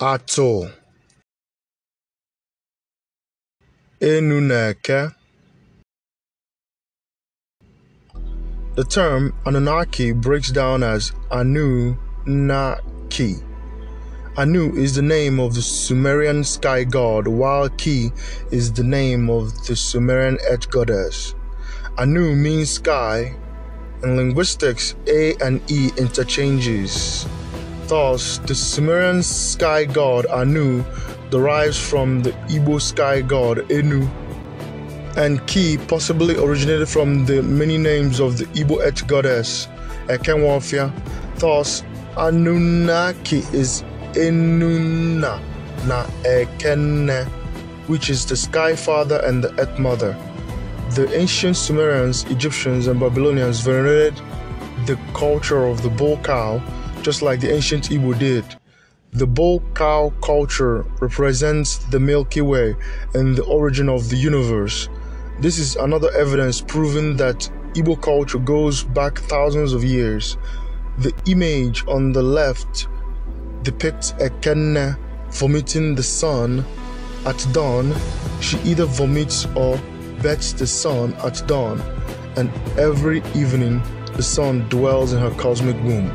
Atụ Enuneke The term Anunnaki breaks down as Anu-Naki. Anu is the name of the Sumerian sky god, while Ki is the name of the Sumerian earth goddess. Anu means sky. In linguistics, A and E interchanges. Thus, the Sumerian sky god Anu derives from the Igbo sky god Enu, and Ki possibly originated from the many names of the Igbo earth goddess Ekenwafia. Thus, Anunnaki is Enunna na Ekenne, which is the sky father and the earth mother. The ancient Sumerians, Egyptians, and Babylonians venerated the culture of the bull cow just like the ancient Igbo did. The bull cow culture represents the Milky Way and the origin of the universe. This is another evidence proving that Igbo culture goes back thousands of years. The image on the left depicts a Ekenne vomiting the sun at dawn. She either vomits or bets the sun at dawn, and every evening the sun dwells in her cosmic womb.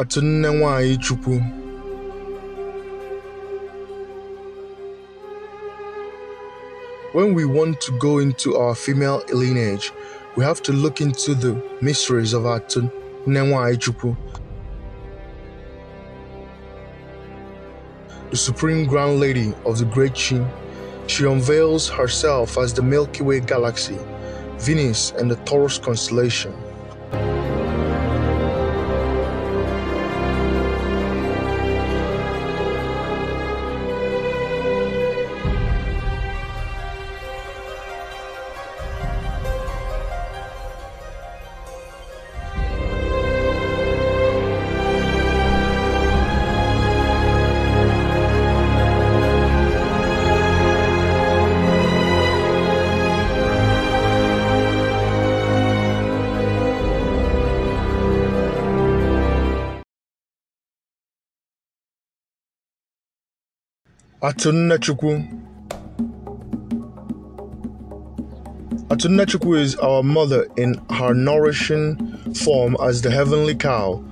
Atụnne nwanyị Chukwu When we want to go into our female lineage, we have to look into the mysteries of nwanyị Chukwu, the supreme grand lady of the great Chi. She unveils herself as the Milky Way galaxy, Venus, and the Taurus constellation. Atunachukwu Atunachukwu is our mother in her nourishing form as the heavenly cow.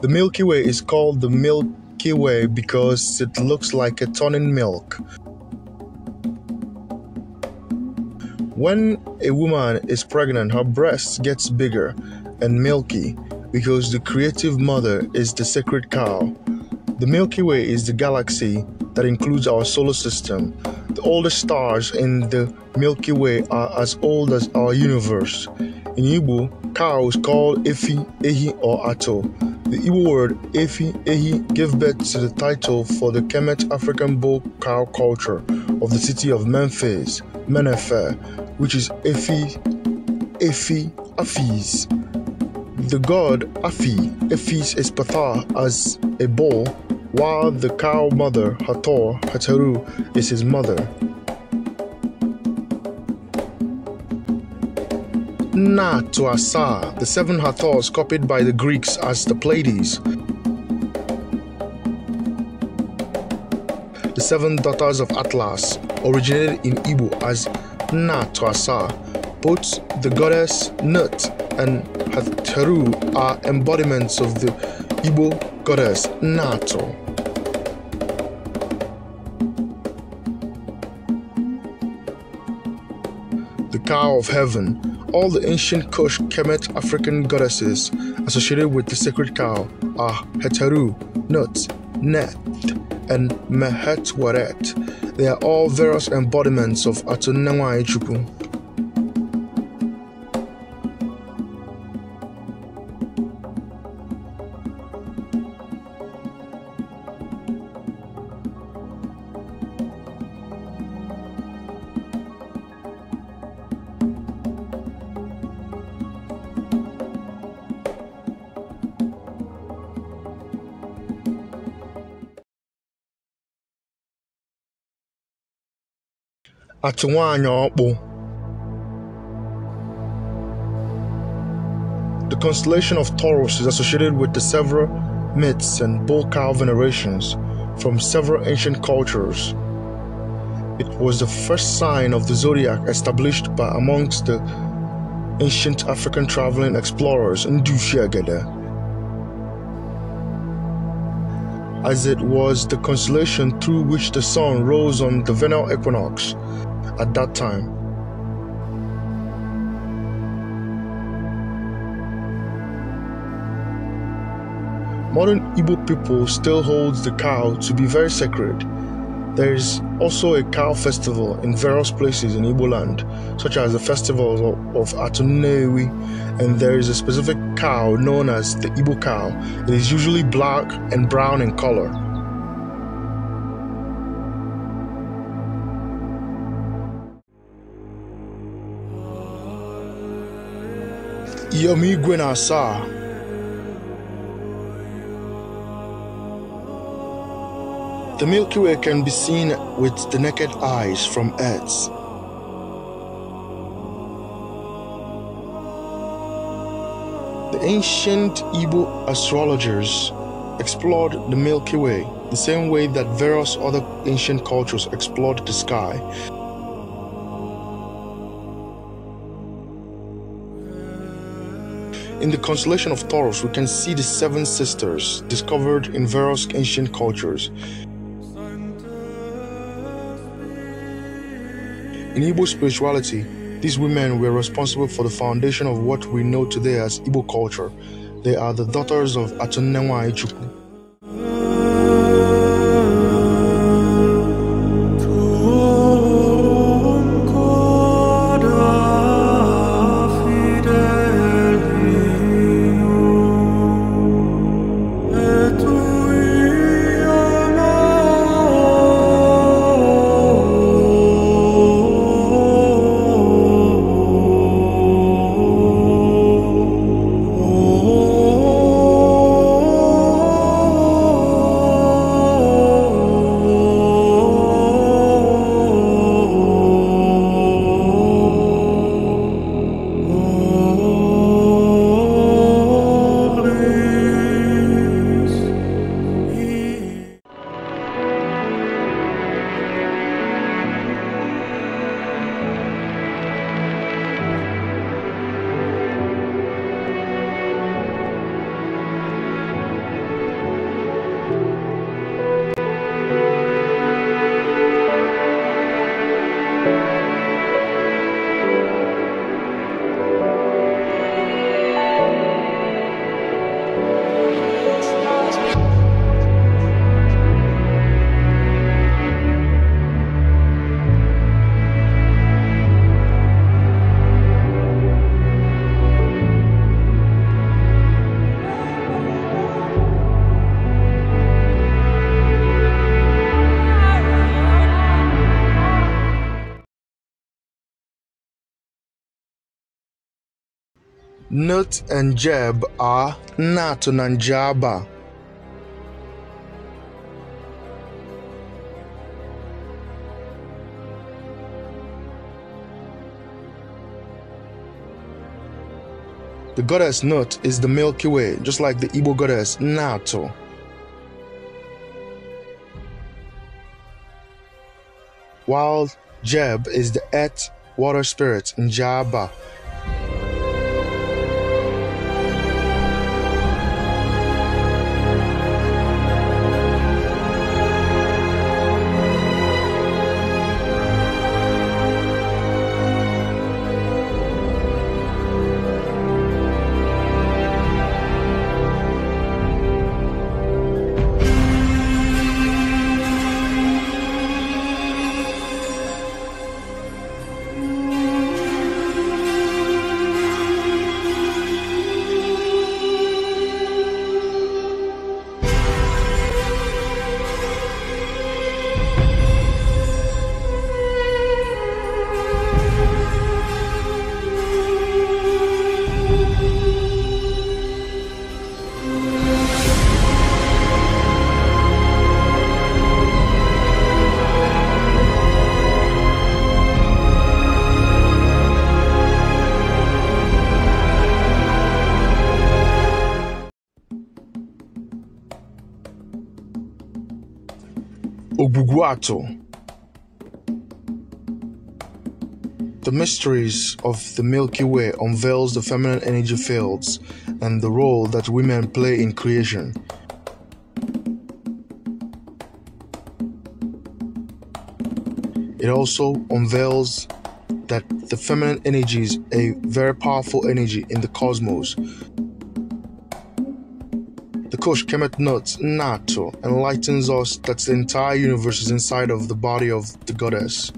The Milky Way is called the Milky Way because it looks like a turning milk. When a woman is pregnant, her breast gets bigger and milky because the creative mother is the sacred cow. The Milky Way is the galaxy that includes our solar system. The oldest stars in the Milky Way are as old as our universe. In Igbo, cow is called Efi, Ehi, or Ato. The Igbo word Efi, Ehi gave birth to the title for the Kemet African bull cow culture of the city of Memphis, Menefe, which is Efi, Efi, Afis. The god Afi, Efis is Patha as a bull, while the cow mother Hathor, Hateru, is his mother. Na to Asa, the seven Hathors copied by the Greeks as the Pleiades. The seven daughters of Atlas originated in Igbo as Na to Asa. Both the goddess Nut and Hateru are embodiments of the Igbo goddess Nato. The cow of heaven. All the ancient Kush Kemet African goddesses associated with the sacred cow are Heteru, Nut, Net, and Mehetweret. They are all various embodiments of Atunawai Chukwu. Atụnwaanyị Ọkpụ. The constellation of Taurus is associated with the several myths and bull cow venerations from several ancient cultures. It was the first sign of the zodiac established by amongst the ancient African traveling explorers Ndushiagede. As it was the constellation through which the sun rose on the vernal equinox at that time. Modern Igbo people still holds the cow to be very sacred. There is also a cow festival in various places in Igbo land, such as the festival of, Atunewi, and there is a specific cow known as the Igbo cow. It is usually black and brown in color. Na Asa The Milky Way can be seen with the naked eyes from Earth. The ancient Igbo astrologers explored the Milky Way the same way that various other ancient cultures explored the sky. In the constellation of Taurus, we can see the seven sisters discovered in various ancient cultures. In Igbo spirituality, these women were responsible for the foundation of what we know today as Igbo culture. They are the daughters of Atunenwa Ichukwu. Nut and Jeb are Natu na Njaba. The goddess Nut is the Milky Way, just like the Igbo goddess Nato. While Jeb is the earth water spirit Njaba. Oguguato. The mysteries of the Milky Way unveils the feminine energy fields and the role that women play in creation. It also unveils that the feminine energy is a very powerful energy in the cosmos. Kush Kemet notes Nato enlightens us that the entire universe is inside of the body of the goddess.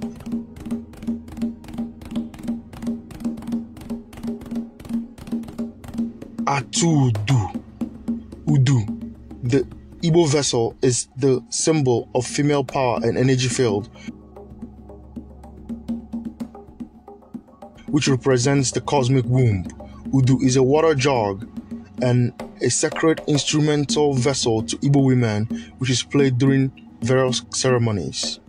Atudu. Udu. The Igbo vessel is the symbol of female power and energy field, which represents the cosmic womb. Udu is a water jug and a sacred instrumental vessel to Igbo women, which is played during various ceremonies.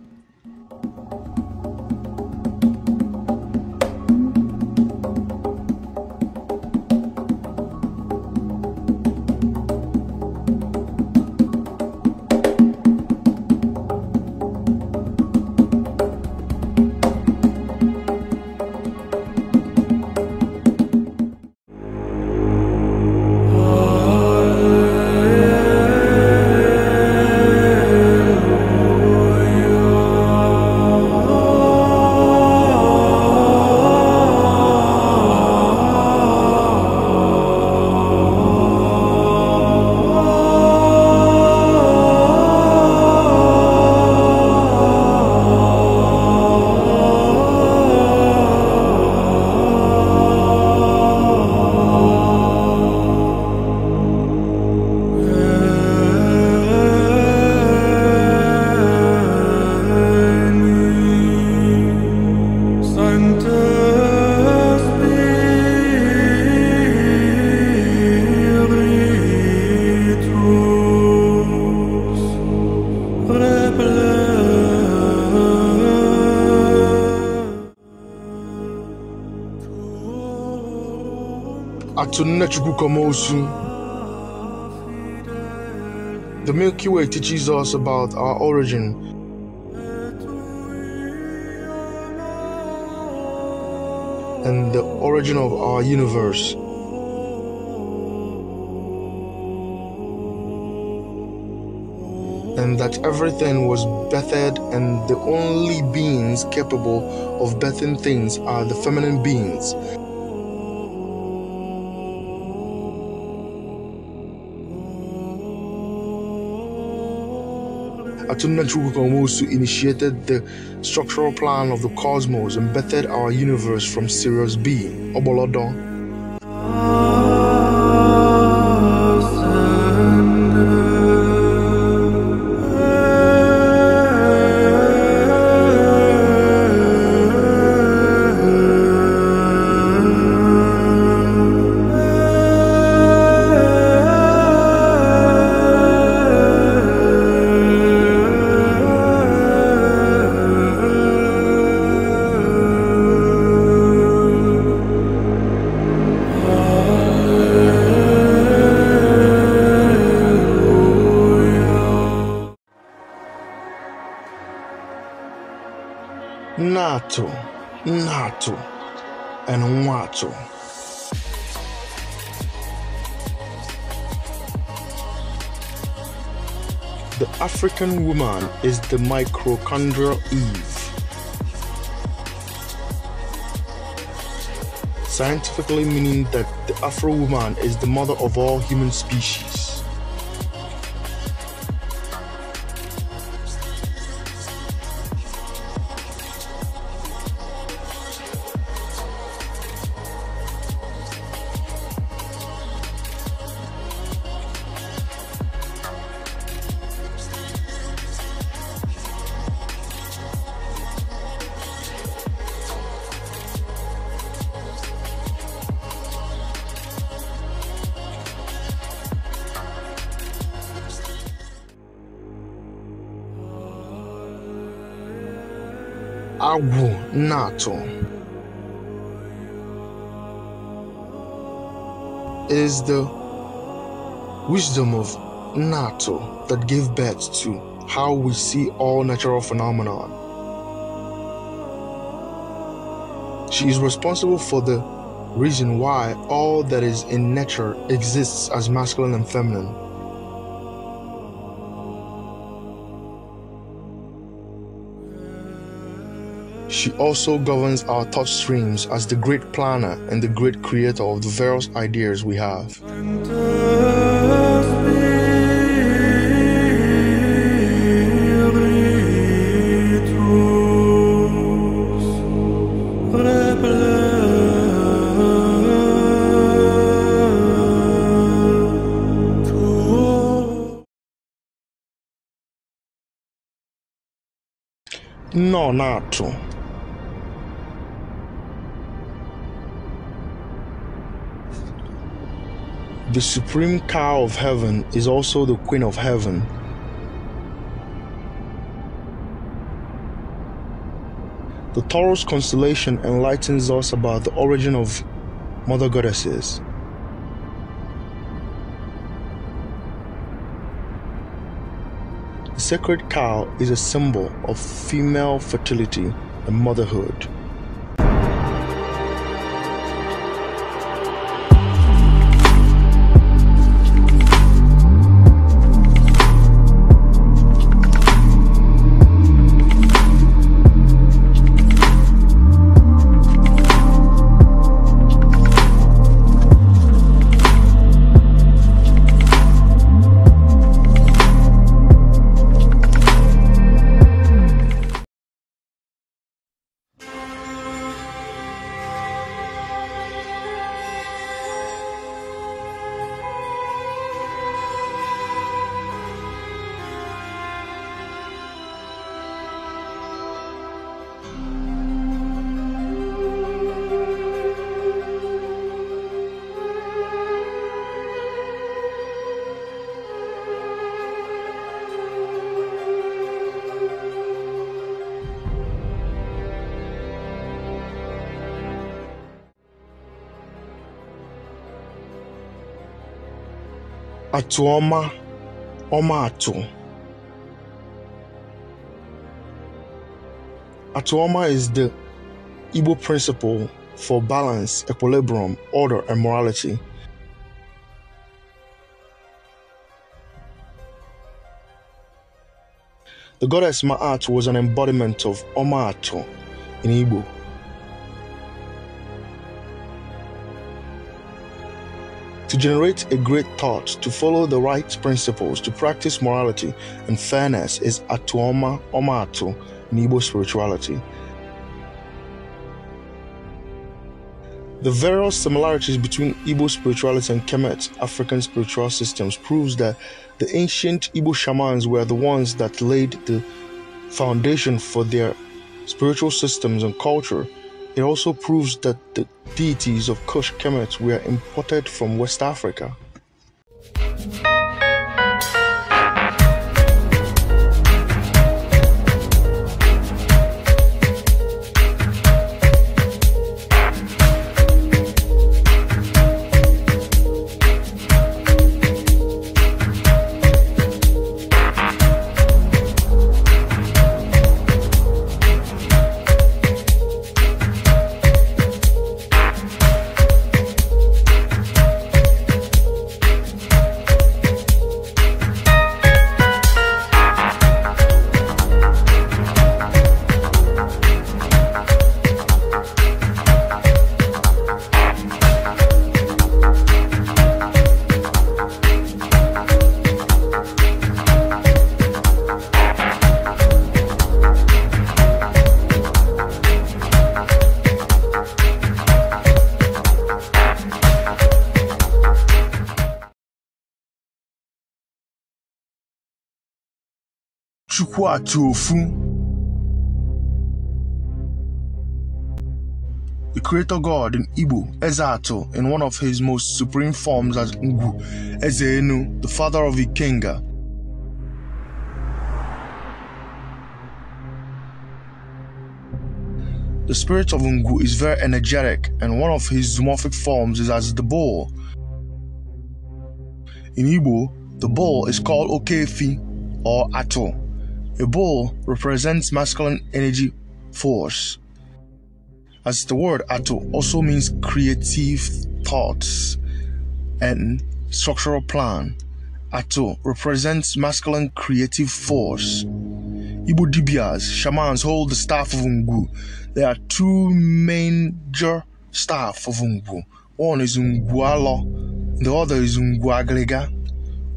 The Milky Way teaches us about our origin. And the origin of our universe. And that everything was bettered, and the only beings capable of birthing things are the feminine beings. Atunna Chukwukamosu initiated the structural plan of the cosmos and bettered our universe from Sirius B, Obolodon, African woman is the mitochondrial Eve. Scientifically meaning that the Afro woman is the mother of all human species. Agwu Nato is the wisdom of Nato that gave birth to how we see all natural phenomena. She is responsible for the reason why all that is in nature exists as masculine and feminine. She also governs our thought streams as the great planner and the great creator of the various ideas we have. No, not The supreme cow of heaven is also the queen of heaven. The Taurus constellation enlightens us about the origin of mother goddesses. The sacred cow is a symbol of female fertility and motherhood. Atuoma Oma Atu. Atuoma is the Igbo principle for balance, equilibrium, order, and morality. The goddess Ma'at was an embodiment of Oma Atu in Igbo. To generate a great thought, to follow the right principles, to practice morality and fairness is atuoma omatu in Igbo spirituality. The various similarities between Igbo spirituality and Kemet African spiritual systems proves that the ancient Igbo shamans were the ones that laid the foundation for their spiritual systems and culture it also proves that the deities of Kush Kemet were imported from West Africa. Chukwuatofu. The creator god in Igbo, Ezeato, in one of his most supreme forms as Ngu, Ezeenu, the father of Ikenga. The spirit of Ngu is very energetic, and one of his zoomorphic forms is as the bull. In Igbo, the bull is called Okefi or Ato A bull represents masculine energy force. As the word Ato also means creative thoughts and structural plan. Ato represents masculine creative force. Igbo Dibias, shamans hold the staff of Ungu. There are two major staff of Ungu. One is Ngualo, the other is Nguagrega.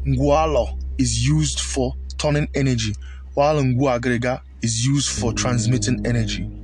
Ngualo is used for turning energy, while Nguagrega is used for transmitting energy.